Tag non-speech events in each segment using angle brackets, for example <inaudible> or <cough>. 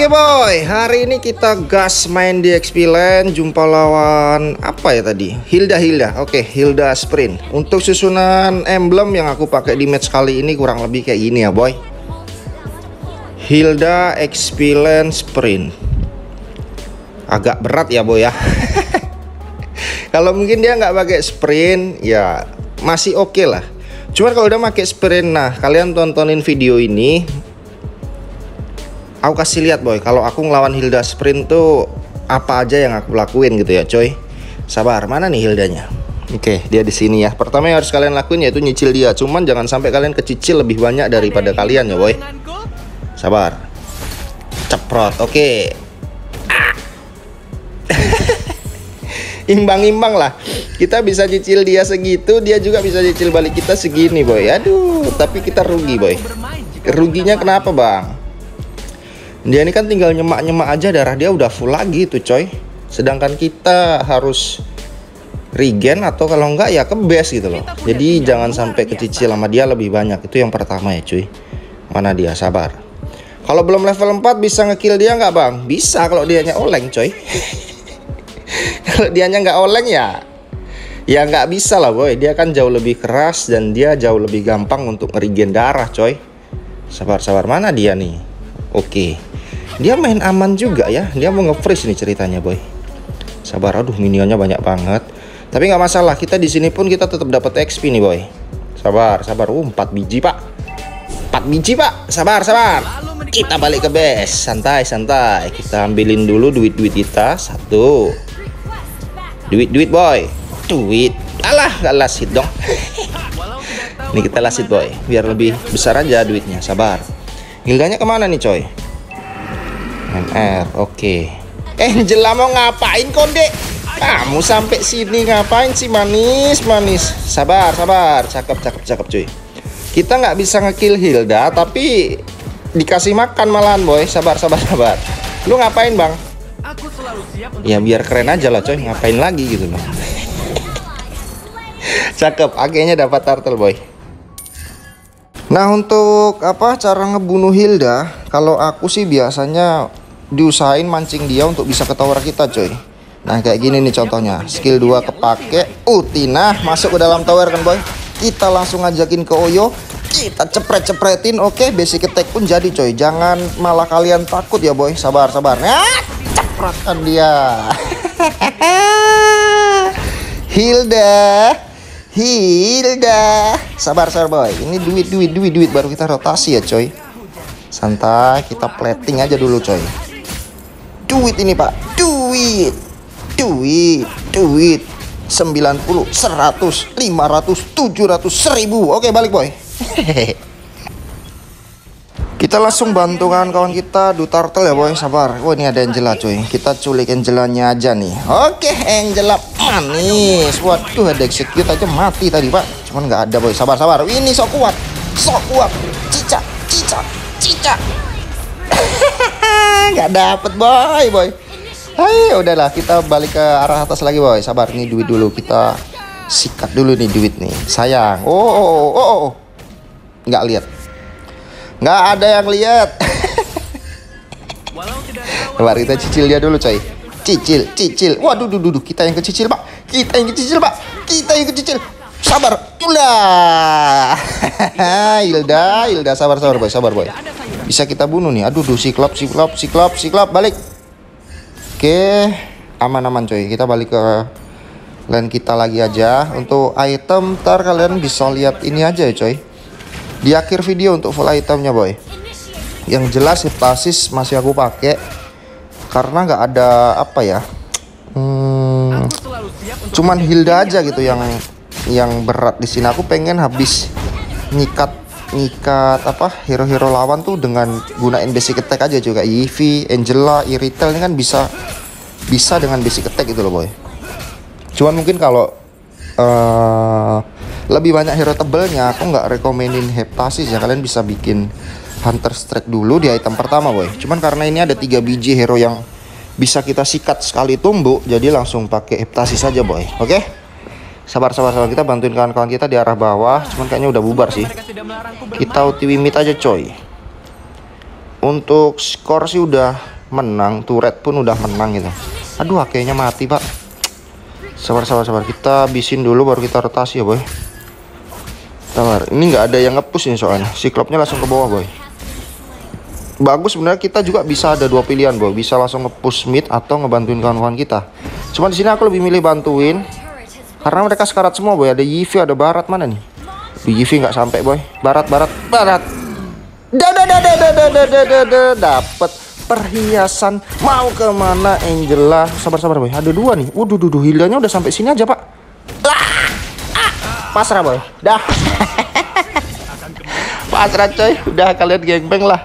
Oke boy, hari ini kita gas main di XP Land. Jumpa lawan apa ya tadi? Hilda Hilda, oke Hilda Sprint. Untuk susunan emblem yang aku pakai di match kali ini kurang lebih kayak gini ya boy. Hilda XP Land Sprint. Agak berat ya boy ya. <laughs> Kalau mungkin dia nggak pakai sprint ya masih oke okay lah. Cuman kalau udah pakai sprint, nah kalian tontonin video ini aku kasih lihat boy kalau aku ngelawan Hilda sprint tuh apa aja yang aku lakuin gitu ya coy sabar mana nih Hildanya Oke, dia di sini ya. Pertama yang harus kalian lakuin yaitu nyicil dia. Cuman jangan sampai kalian kecicil lebih banyak daripada kalian ya, boy. Sabar. Ceprot. Oke. <laughs> Imbang-imbang lah. Kita bisa cicil dia segitu, dia juga bisa cicil balik kita segini, boy. Aduh, tapi kita rugi, boy. Ruginya kenapa, Bang? Dia ini kan tinggal nyemak-nyemak aja darah dia udah full lagi tuh coy. Sedangkan kita harus regen atau kalau enggak ya ke base gitu loh. Jadi jangan sampai kecicil sama dia lebih banyak. Itu yang pertama ya cuy. Mana dia? Sabar. Kalau belum level 4 bisa ngekill dia nggak bang? Bisa kalau dianya oleng coy. <laughs> Kalau dianya nggak oleng ya ya nggak bisa lah boy. Dia kan jauh lebih keras dan dia jauh lebih gampang untuk ngerigen darah coy. Sabar sabar mana dia nih? Oke dia main aman juga ya. Dia mau nge-freeze nih ceritanya boy. Sabar aduh minionnya banyak banget. Tapi nggak masalah kita di sini pun kita tetap dapat XP nih boy. Sabar sabar. Uh 4 biji pak. 4 biji pak. Sabar sabar. Kita balik ke base. Santai santai. Kita ambilin dulu duit-duit kita. Satu. Duit-duit boy. Duit. Alah gak last hit dong. <laughs> Ini kita last hit boy. Biar lebih besar aja duitnya. Sabar. Gildanya ke mana nih coy MR oke. Okay. Angela mau ngapain konde kamu sampai sini ngapain sih? Manis manis. Sabar sabar. Cakep cakep cakep cuy. Kita nggak bisa ngekill Hilda tapi dikasih makan malahan boy. Sabar sabar sabar. Lu ngapain bang? Aku selalu siap untuk ya biar keren aja lah coy. Ngapain lagi gitu loh <laughs> cakep. Akhirnya dapat turtle boy Nah untuk apa cara ngebunuh Hilda Kalau aku sih biasanya diusahain mancing dia untuk bisa ke tower kita coy. Nah kayak gini nih contohnya. Skill 2 kepake Utina masuk ke dalam tower kan boy. Kita langsung ajakin ke Oyo Kita cepret-cepretin Oke basic attack pun jadi coy. Jangan malah kalian takut ya boy. Sabar sabar. Nah cepretkan dia. <laughs> Hilda Hilda. Sabar sabar boy. Ini duit duit duit duit baru kita rotasi ya coy. Santai kita plating aja dulu coy. Duit ini pak. Duit. Duit duit. 90 100 500 700 1000 oke balik boy <laughs> kita langsung bantu kawan-kawan kita do turtle ya boy. Sabar. Oh ini ada Angela coy kita culik Angelanya aja nih. Oke Angela. Manis. Waduh ada execute aja. Mati tadi pak. Cuman nggak ada boy. Sabar sabar. Ini sok kuat. Sok kuat. Cica cica cica <laughs> nggak dapet boy boy. Ayo udahlah. Kita balik ke arah atas lagi boy. Sabar nih duit dulu. Kita sikat dulu nih duit nih. Sayang. Oh oh oh oh, oh. nggak lihat nggak ada yang lihat. Mari kita cicil dia dulu coy. Cicil, cicil. Waduh, duh, duh, duh. kita yang kecicil pak. Kita yang kecicil pak. Kita yang kecicil. Sabar. Ulah Hilda, Hilda sabar, sabar boy, sabar boy. Bisa kita bunuh nih. Aduh duh. Siklop siklop siklop siklop. Balik. Oke. Aman-aman coy. Kita balik ke land kita lagi aja. Untuk item ntar kalian bisa lihat ini aja ya coy di akhir video untuk full itemnya boy. Yang jelas hipnosis masih aku pakai. Karena nggak ada apa ya hmm, cuman Hilda aja gitu yang yang berat di sini. Aku pengen habis nyikat ngikat apa hero-hero lawan tuh dengan gunain basic attack aja juga. Eevee, Angela, Iritel ini kan bisa bisa dengan basic attack gitu loh boy. Cuman mungkin kalau uh, lebih banyak hero tebelnya aku nggak rekomenin Heptasis ya. Kalian bisa bikin Hunter Strike dulu di item pertama boy. Cuman karena ini ada tiga biji hero yang bisa kita sikat sekali tumbuk jadi langsung pakai Heptasis saja boy. Oke? Okay? sabar sabar sabar. Kita bantuin kawan-kawan kita di arah bawah. Cuman kayaknya udah bubar sih. Kita ulti wimit aja coy. Untuk skor sih udah menang. Turret pun udah menang gitu. Aduh kayaknya mati pak. Sabar sabar sabar. Kita habisin dulu baru kita rotasi ya boy sabar ini nggak ada yang ngepush ini soalnya. Si langsung ke bawah boy. Bagus sebenarnya kita juga bisa ada dua pilihan boy. Bisa langsung ngepush mid atau ngebantuin kawan-kawan kita. Cuma di sini aku lebih milih bantuin karena mereka sekarat semua boy. Ada Yivi ada Barat mana nih? Di Yivi nggak sampai boy. Barat Barat Barat. Dapat perhiasan. Mau ke mana Angela? Sabar sabar boy. Ada dua nih. Waduh duh, duh hildanya udah sampai sini aja pak. Lah ah. Pasrah boy dah <laughs> pasrah coy udah kalian gengbeng lah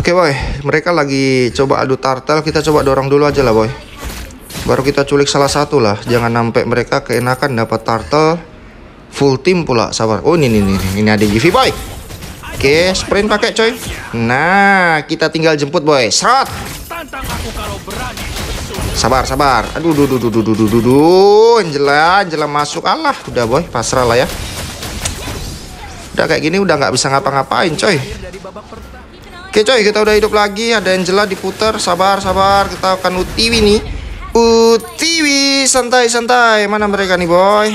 Oke boy, mereka lagi coba adu tartel, kita coba dorong dulu aja lah boy. Baru kita culik salah satu lah, jangan sampai mereka keenakan dapat turtle full tim pula, sabar. Oh ini ini ini, ini ada GV boy. Oke, sprint pakai coy. Nah, kita tinggal jemput boy. Serot. Sabar, sabar. Aduh, duh, duh, duh, duh, duh, duh, duh, duh. Angela, Angela masuk. Allah, udah boy, pasrah lah ya. Udah kayak gini udah nggak bisa ngapa-ngapain coy. Oke coy, kita udah hidup lagi. Ada Angela diputar. Sabar, sabar. Kita akan utiwi nih. Utiwi, santai, santai. Mana mereka nih boy?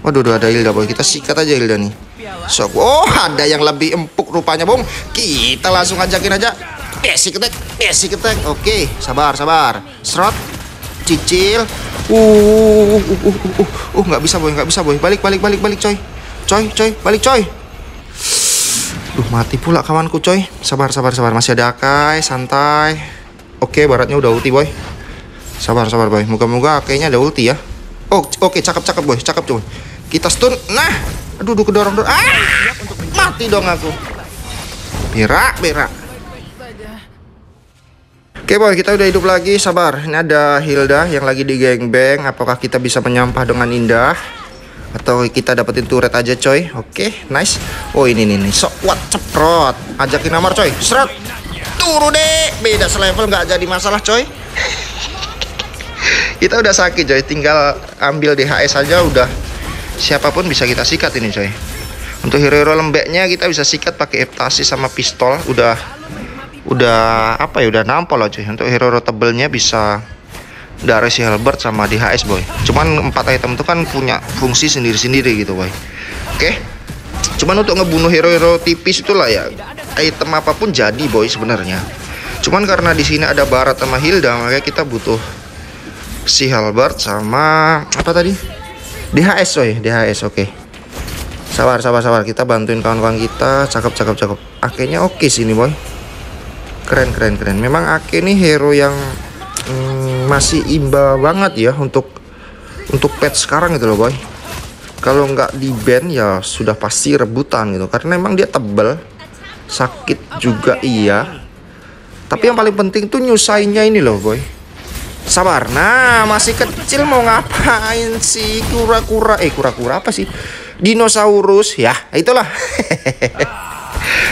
Waduh, udah ada Hilda boy. Kita sikat aja Hilda nih. So, oh ada yang lebih empuk rupanya bung. Kita langsung ajakin aja. Basic attack, basic attack. Oke, sabar, sabar. Serot, cicil. Uh, uh, uh, uh, uh, uh, nggak bisa boy, nggak bisa boy. Balik, balik, balik, balik, coy. Coy, coy, balik, coy. Duh, mati pula kawanku, coy. Sabar, sabar, sabar. Masih ada Akai, santai. Oke, baratnya udah ulti, boy. Sabar, sabar, boy. Moga-moga kayaknya ada ulti ya. Oh, oke, cakep, cakep, boy. Cakep, coy. Kita stun. Nah, Aduh, aduh kedorong dorong. Ah! Mati dong aku. Berak, berak. Oke boy, kita udah hidup lagi, sabar. Ini ada Hilda yang lagi di gangbang. Apakah kita bisa menyampah dengan indah? Atau kita dapetin turret aja coy? Oke, nice. Oh ini nih, nih. So, what, ceprot. Ajakin nomor coy, seret. Turu deh Beda selevel nggak jadi masalah coy. <laughs> Kita udah sakit coy. Tinggal ambil DHS aja udah. Siapa pun bisa kita sikat ini coy. Untuk hero-hero lembeknya kita bisa sikat pakai eptasi sama pistol. Udah udah apa ya udah nampol coy untuk hero-hero tebelnya bisa dari si Halbert sama DHS boy. Cuman empat item itu kan punya fungsi sendiri-sendiri gitu boy. Oke. Cuman untuk ngebunuh hero-hero tipis itulah ya item apa pun jadi boy sebenarnya. Cuman karena di sini ada Barat sama Hilda makanya kita butuh si Halbert sama apa tadi? DHS coy DHS oke. Okay. sabar sabar sabar. Kita bantuin kawan-kawan kita. Cakep cakep cakep. Akhirnya oke okay sini boy keren keren keren memang Ake nih hero yang mm, masih imba banget ya untuk untuk pet sekarang gitu loh boy kalau nggak di band ya sudah pasti rebutan gitu karena memang dia tebel sakit juga iya tapi yang paling penting tuh nyusainnya ini loh boy Sabar. Nah, masih kecil mau ngapain sih kura-kura? Eh, kura-kura apa sih? Dinosaurus ya, itulah. <laughs>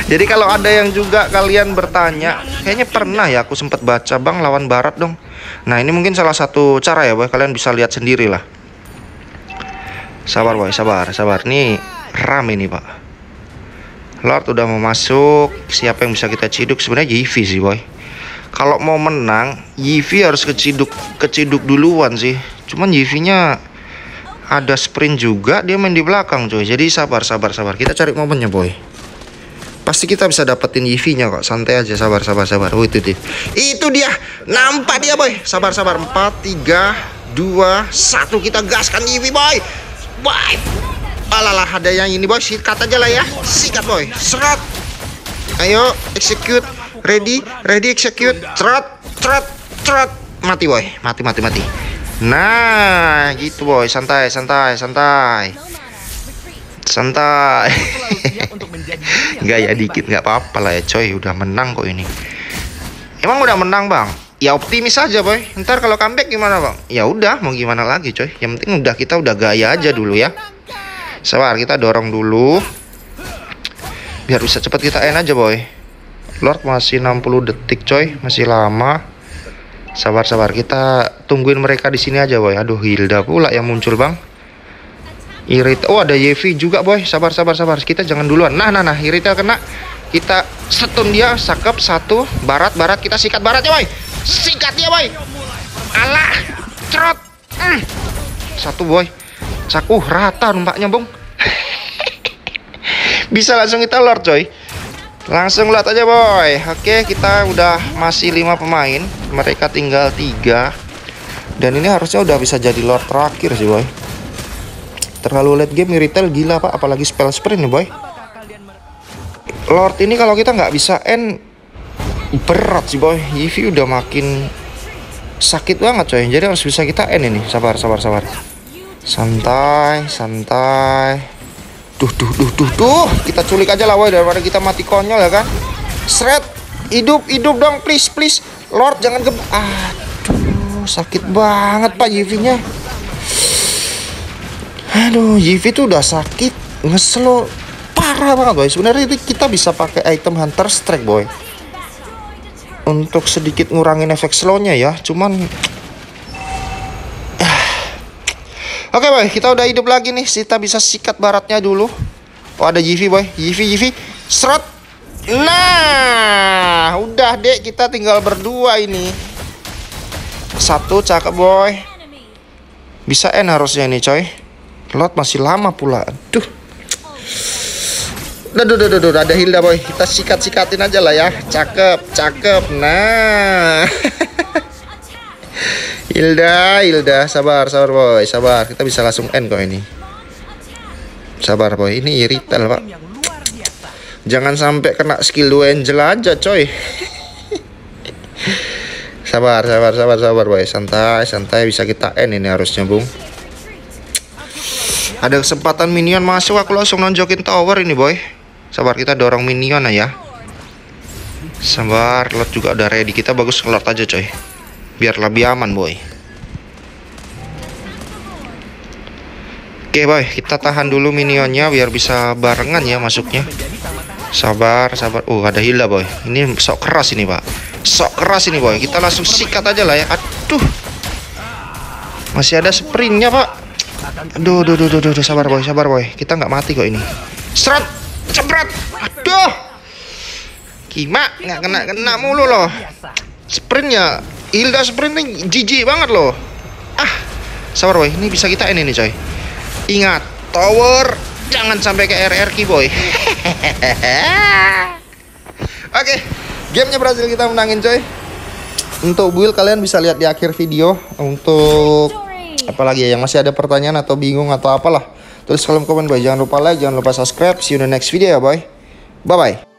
Jadi kalau ada yang juga kalian bertanya, kayaknya pernah ya aku sempat baca Bang lawan Barat dong. Nah, ini mungkin salah satu cara ya, boy. Kalian bisa lihat sendiri lah. Sabar, boy, sabar, sabar. Nih rame nih, Pak. Lord udah mau masuk. Siapa yang bisa kita ciduk? Sebenarnya Yivi sih, boy kalau mau menang Yivi harus keciduk keciduk duluan sih cuman Yivinya ada sprint juga dia main di belakang coy jadi sabar sabar sabar kita cari momennya boy pasti kita bisa dapetin Yivinya kok. Santai aja sabar sabar sabar. Oh itu dia. Itu dia. Nampak dia boy. Sabar sabar. 4 3 2 1 kita gaskan Yivi boy. Boy. Alalah ada yang ini boy. Sikat aja lah ya. Sikat boy. Serat ayo execute. Ready ready execute. Trot trot trot mati boy. Mati mati mati. Nah gitu boy. Santai santai santai santai. <laughs> Nggak ya dikit nggak apa-apa lah ya coy. Udah menang kok ini. Emang udah menang bang? Ya optimis aja boy. Ntar kalau comeback gimana bang? Ya udah mau gimana lagi coy? Yang penting udah kita udah gaya aja dulu ya. sabar kita dorong dulu. Biar bisa cepet kita end aja boy. Lord masih 60 detik coy. Masih lama. Sabar-sabar kita tungguin mereka di sini aja boy. Aduh Hilda pula yang muncul bang Irit oh ada Yevi juga boy sabar sabar sabar kita jangan duluan nah nah nah Irita kena Kita setun dia, sakep satu, barat, barat kita sikat barat ya boy. Sikat ya boy. Alah, cerot. Hmm. Satu boy. Cakuh rata numpaknya bung. <laughs> Bisa langsung kita lord coy. Langsung lihat aja boy. Oke, kita udah masih lima pemain. Mereka tinggal tiga. Dan ini harusnya udah bisa jadi lord terakhir sih boy. Terlalu late game retail gila pak, apalagi spell sprint nih boy. Lord ini kalau kita nggak bisa end berat sih boy. Yivi udah makin sakit banget coy. Jadi harus bisa kita end ini. Sabar, sabar, sabar. Santai, santai. Duh, duh, duh, duh, duh. Kita culik aja lah, boy, daripada kita mati konyol ya kan. Shred, hidup, hidup dong, please, please. Lord, jangan ke... Aduh, sakit banget pak Yivi-nya. Aduh, Yivi tuh udah sakit, ngeslo parah banget boy. Sebenarnya kita bisa pakai item Hunter Strike boy. Untuk sedikit ngurangin efek slownya ya. Cuman Oke boy, kita udah hidup lagi nih. Kita bisa sikat baratnya dulu. Oh ada Yivi boy, Yivi Yivi, serot. Nah, udah dek kita tinggal berdua ini. Satu cakep boy. Bisa N harusnya nih coy. Lot masih lama pula. Aduh. Duh, duh, duh, duh, ada Hilda boy. Kita sikat-sikatin aja lah ya. Cakep, cakep. Nah. <laughs> Hilda, Hilda, sabar, sabar boy, sabar. Kita bisa langsung end kok ini. Sabar boy, ini irital pak. Jangan sampai kena skill dua angel aja coy. <laughs> sabar, sabar, sabar, sabar boy. Santai, santai bisa kita end ini harusnya bung. Ada kesempatan minion masuk, aku langsung nonjokin tower ini boy. Sabar kita dorong minion aja. Sabar, lot juga udah ready. Kita bagus lot aja coy. Biar lebih aman boy. Oke boy kita tahan dulu minionnya biar bisa barengan ya masuknya. Sabar sabar. Uh ada hila boy. Ini sok keras ini pak. Sok keras ini boy. Kita langsung sikat aja lah ya. Aduh. Masih ada sprintnya pak aduh aduh aduh aduh, aduh sabar boy sabar boy kita nggak mati kok ini serat cepret aduh Kima nggak kena kena mulu loh sprintnya Hilda sprint nih jijik banget loh. Ah, sabar boy, ini bisa kita ini nih coy. Ingat, tower jangan sampai ke RR key boy. <laughs> Oke, okay, gamenya berhasil kita menangin coy. Untuk build kalian bisa lihat di akhir video. Untuk apalagi ya yang masih ada pertanyaan atau bingung atau apalah, tulis kolom komen boy. Jangan lupa like, jangan lupa subscribe. See you in the next video ya boy. Bye bye.